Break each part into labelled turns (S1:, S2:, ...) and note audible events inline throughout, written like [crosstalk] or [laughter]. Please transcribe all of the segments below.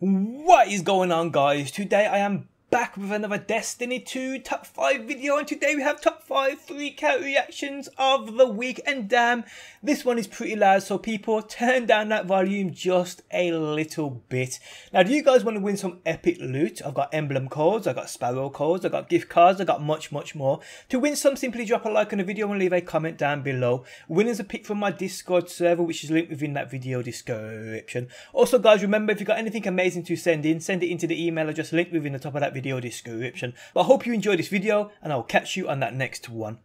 S1: What is going on guys? Today I am back with another Destiny 2 top 5 video and today we have top 5 3 count reactions of the week and damn this one is pretty loud so people [laughs] turn down that volume just a little bit. Now do you guys want to win some epic loot? I've got emblem codes, I've got sparrow codes, I've got gift cards, I've got much much more. To win some simply drop a like on the video and leave a comment down below. Winners are picked from my discord server which is linked within that video description. Also guys remember if you've got anything amazing to send in send it into the email address linked within the top of that video video description. But I hope you enjoyed this video and I'll catch you on that next one.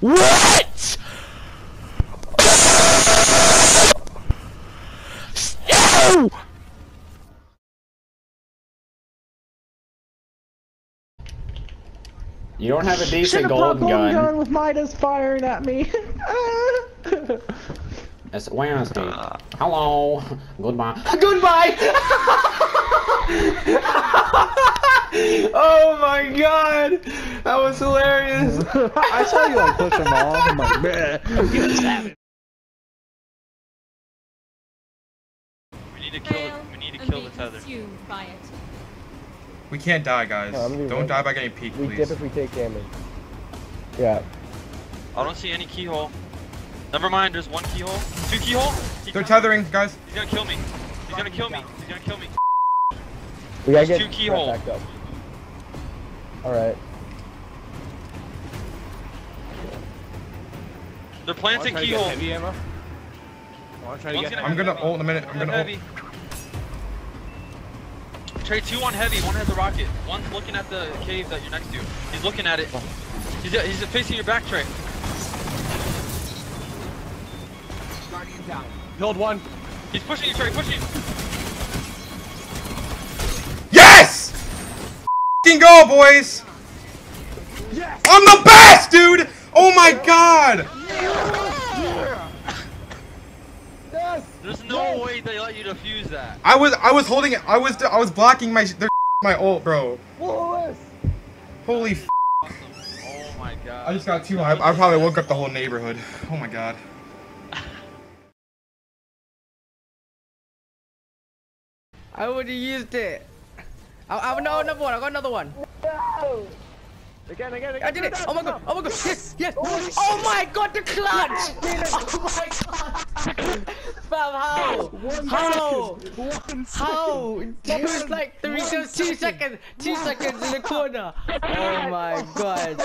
S2: What? No!
S3: You don't have a decent golden gun.
S4: gun with Midas firing at me. [laughs]
S3: That's Wednesday. Uh, Hello. [laughs] Goodbye. [laughs] Goodbye. [laughs] oh my god, that was hilarious.
S4: I saw you like push him off. I'm like, man,
S5: We need to kill. The, we need to kill the tether.
S6: We can't die, guys. No, Don't die by getting peeked,
S4: we
S6: please.
S4: dip if we take damage. Yeah.
S5: I don't see any keyhole. Never mind, there's one keyhole. Two keyhole?
S6: Key They're tethering, guys.
S5: He's gonna kill me. He's gonna kill me. He's gonna kill me.
S4: We gotta
S5: there's
S4: get
S5: two keyhole. Back up.
S4: Alright.
S5: They're planting keyhole.
S6: Heavy ammo? I'm gonna ult in a minute. I'm gonna heavy. ult.
S5: Trade two on heavy, one has a rocket. One's looking at the cave that you're next to. He's looking at it. He's, he's facing your back, Trey.
S6: Down. Killed one.
S5: He's pushing you, Trey, pushing
S6: Yes! F***ing go, boys! Yes! I'm the best, dude! Oh my god!
S5: There's no yes. way they let you defuse that.
S6: I was I was holding it. I was I was blocking my their [laughs] my ult, bro. Holy f
S5: awesome. [laughs] Oh my god.
S6: I just got too hype. I probably woke up the whole neighborhood. Oh my god.
S7: I would have used it. I, I know another one. I got another one.
S4: No. Again, again, again.
S7: I did it. Oh my god. Oh my god. Yes, yes. Oh, oh my god, the clutch. [laughs] Oh my god. Fam, how? How? How? It was like three, two seconds. Two seconds in the corner. Oh my god.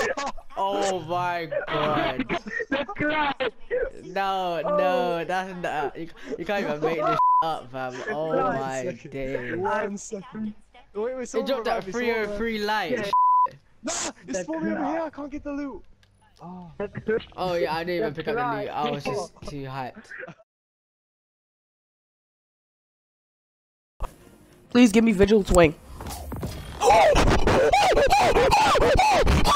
S7: Oh my god. No, no, that's not. You, you can't even make this up, fam. [laughs] Oh my days.
S4: One second. Wait, wait,
S7: it dropped that 303 light.
S4: Yeah. Nah, it's for me over here. I can't get the loot.
S7: Oh. oh yeah, I didn't even pick up the loot. I was just too hyped. Please give me [laughs]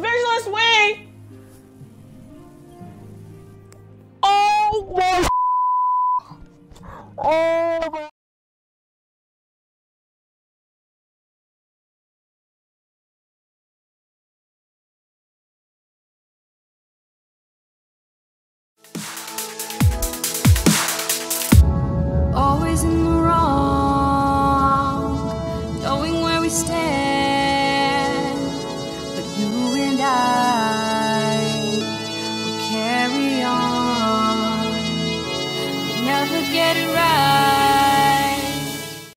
S7: Vigilance Wing.
S8: get it right.